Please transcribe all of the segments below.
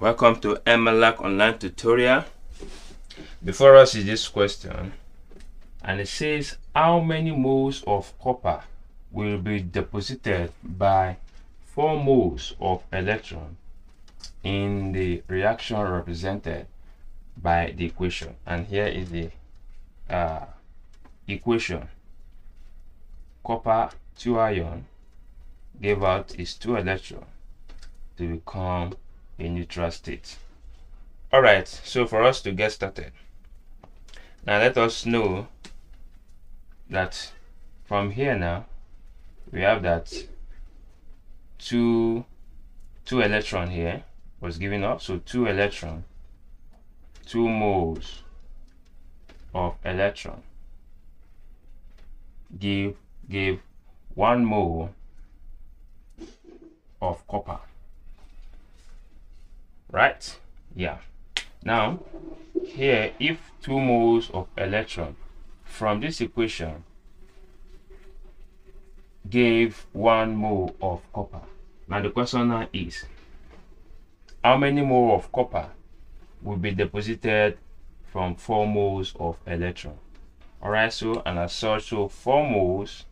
welcome to Emmelac online tutorial. Before us is this question and it says how many moles of copper will be deposited by 4 moles of electron in the reaction represented by the equation? And here is the uh, equation. Copper 2 ion gave out its 2 electron to become a neutral state. All right so for us to get started now let us know that from here now we have that two two electron here was given up. So two electron two moles of electron give give one mole of copper right? Yeah. Now here if two moles of electron from this equation gave one mole of copper. Now the question now is how many mole of copper will be deposited from four moles of electron? All right so and as such so four moles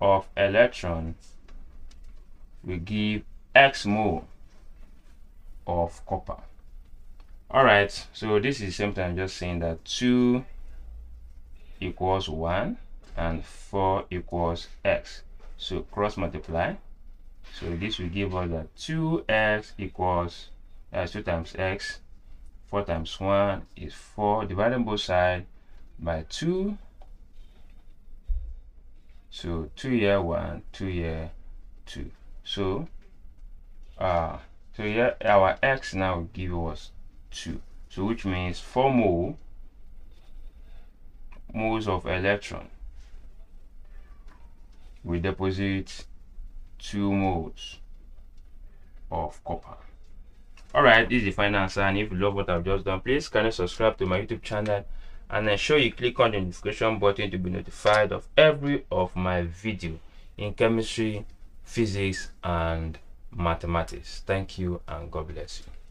of electron will give x mole of copper. All right so this is same time just saying that 2 equals 1 and 4 equals x. So cross multiply. So this will give us that 2x equals uh, 2 times x 4 times 1 is 4 dividing both sides by 2 so 2 here 1 2 here 2 so uh so here our x now give us 2 so which means 4 mole moles of electron. We deposit 2 moles of copper. All right this is the final answer. And if you love what i've just done please kindly subscribe to my youtube channel and ensure you click on the notification button to be notified of every of my video in chemistry physics and mathematics. Thank you and god bless you